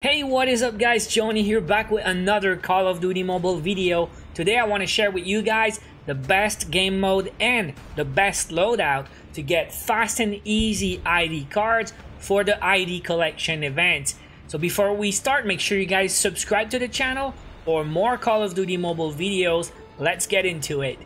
Hey what is up guys? Johnny here back with another Call of Duty mobile video. Today I want to share with you guys the best game mode and the best loadout to get fast and easy ID cards for the ID collection event. So before we start make sure you guys subscribe to the channel for more Call of Duty mobile videos. Let's get into it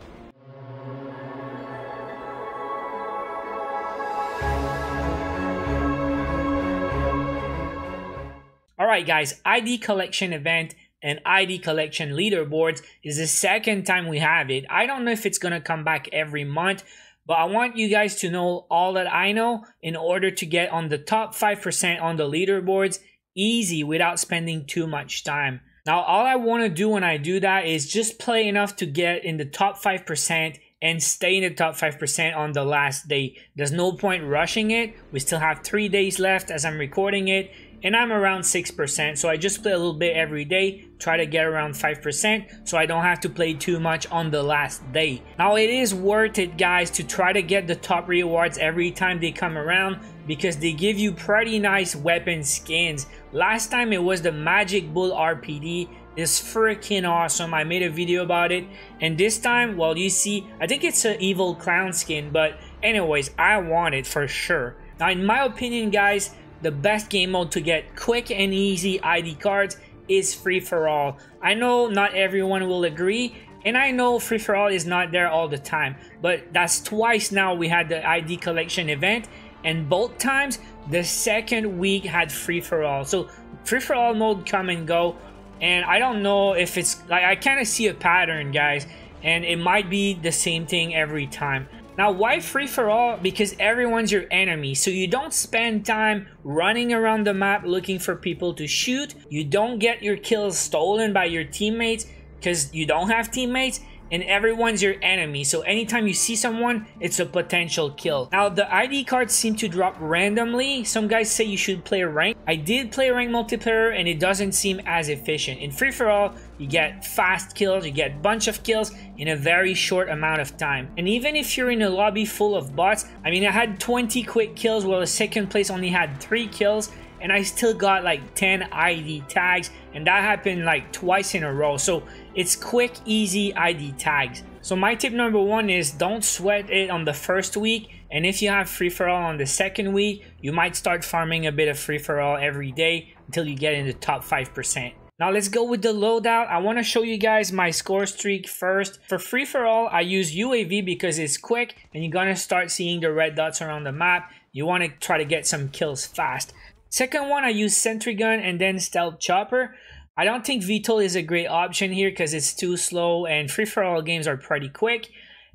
Alright guys, ID collection event and ID collection leaderboards is the second time we have it. I don't know if it's to come back every month, but I want you guys to know all that I know in order to get on the top 5% on the leaderboards easy without spending too much time. Now, all I want to do when I do that is just play enough to get in the top 5% and stay in the top 5% on the last day. There's no point rushing it. We still have three days left as I'm recording it and I'm around 6%. So I just play a little bit every day, try to get around 5% so I don't have to play too much on the last day. Now it is worth it guys to try to get the top rewards every time they come around because they give you pretty nice weapon skins. Last time it was the Magic Bull RPD is freaking awesome. I made a video about it. And this time, well, you see, I think it's an evil clown skin. But anyways, I want it for sure. Now, in my opinion, guys, the best game mode to get quick and easy ID cards is free for all. I know not everyone will agree and I know free for all is not there all the time but that's twice now we had the ID collection event and both times the second week had free for all. So free for all mode come and go and I don't know if it's like I kind of see a pattern guys and it might be the same thing every time. Now, why free for all? Because everyone's your enemy, so you don't spend time running around the map looking for people to shoot. You don't get your kills stolen by your teammates because you don't have teammates and everyone's your enemy. So anytime you see someone, it's a potential kill. Now, the ID cards seem to drop randomly. Some guys say you should play rank. I did play rank multiplayer and it doesn't seem as efficient. In free-for-all, you get fast kills, you get bunch of kills in a very short amount of time. And even if you're in a lobby full of bots, I mean, I had 20 quick kills while the second place only had 3 kills and I still got like 10 ID tags and that happened like twice in a row. So it's quick, easy ID tags. So my tip number one is don't sweat it on the first week. And if you have free-for-all on the second week, you might start farming a bit of free-for-all every day until you get in the top 5%. Now let's go with the loadout. I want to show you guys my score streak first. For free-for-all, I use UAV because it's quick and you're going to start seeing the red dots around the map. You want to try to get some kills fast. Second one, I use Sentry Gun and then Stealth Chopper. I don't think VTOL is a great option here because it's too slow and free-for-all games are pretty quick.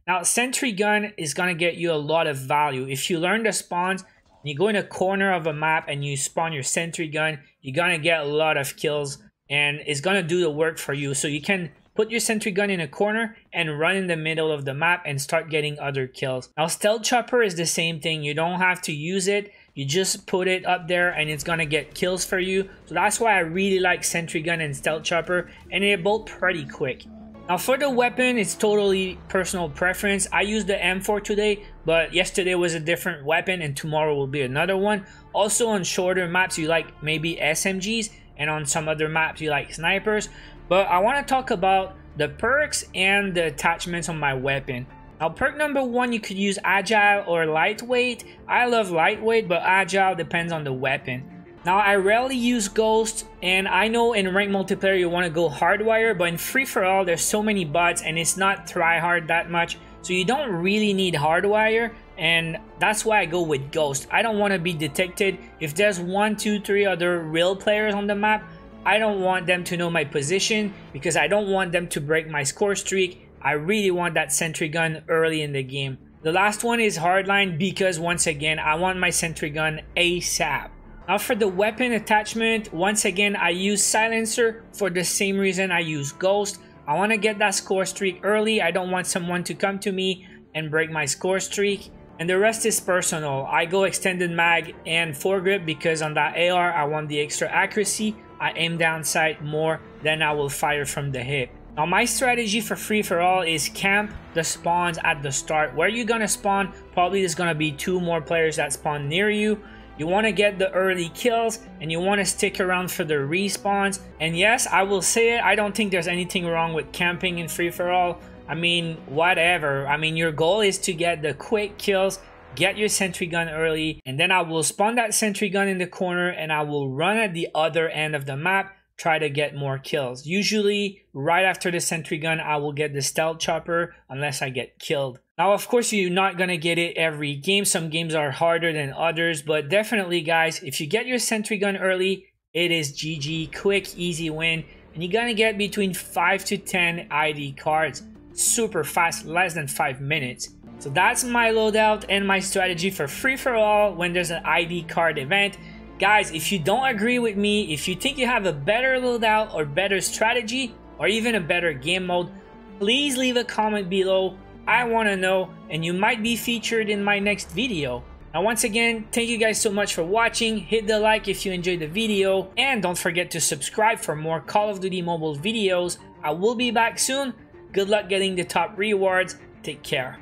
Now, Sentry Gun is going to get you a lot of value. If you learn the spawns, you go in a corner of a map and you spawn your Sentry Gun, you're going to get a lot of kills and it's going to do the work for you. So you can put your sentry gun in a corner and run in the middle of the map and start getting other kills. Now stealth chopper is the same thing. You don't have to use it. You just put it up there and it's gonna get kills for you. So that's why I really like Sentry Gun and Stealth Chopper and they're both pretty quick. Now for the weapon, it's totally personal preference. I use the M4 today, but yesterday was a different weapon and tomorrow will be another one. Also on shorter maps, you like maybe SMGs and on some other maps, you like snipers. But I want to talk about the perks and the attachments on my weapon. Now perk number one, you could use agile or lightweight. I love lightweight, but agile depends on the weapon. Now I rarely use ghost, and I know in ranked multiplayer you want to go hardwire, but in free for all there's so many bots and it's not try hard that much, so you don't really need hardwire, and that's why I go with ghost. I don't want to be detected. If there's one, two, three other real players on the map, I don't want them to know my position because I don't want them to break my score streak I really want that sentry gun early in the game. The last one is hardline because once again, I want my sentry gun ASAP. Now for the weapon attachment, once again, I use silencer for the same reason I use ghost. I want to get that score streak early. I don't want someone to come to me and break my score streak. And the rest is personal. I go extended mag and foregrip because on that AR, I want the extra accuracy. I aim down sight more, then I will fire from the hip. Now my strategy for free for all is camp the spawns at the start. Where you're gonna spawn, probably there's gonna be two more players that spawn near you. You want to get the early kills and you want to stick around for the respawns. And yes, I will say it, I don't think there's anything wrong with camping in free-for-all. I mean, whatever. I mean, your goal is to get the quick kills, get your sentry gun early, and then I will spawn that sentry gun in the corner and I will run at the other end of the map try to get more kills. Usually, right after the sentry gun, I will get the stealth chopper unless I get killed. Now, of course, you're not going to get it every game. Some games are harder than others, but definitely, guys, if you get your sentry gun early, it is GG, quick, easy win, and you're going to get between 5 to 10 ID cards. Super fast, less than 5 minutes. So that's my loadout and my strategy for free-for-all when there's an ID card event. Guys, if you don't agree with me, if you think you have a better loadout or better strategy, or even a better game mode, please leave a comment below. I want to know, and you might be featured in my next video. Now once again, thank you guys so much for watching, hit the like if you enjoyed the video, and don't forget to subscribe for more Call of Duty Mobile videos. I will be back soon, good luck getting the top rewards, take care.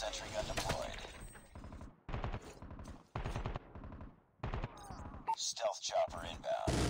Sentry gun deployed. Stealth chopper inbound.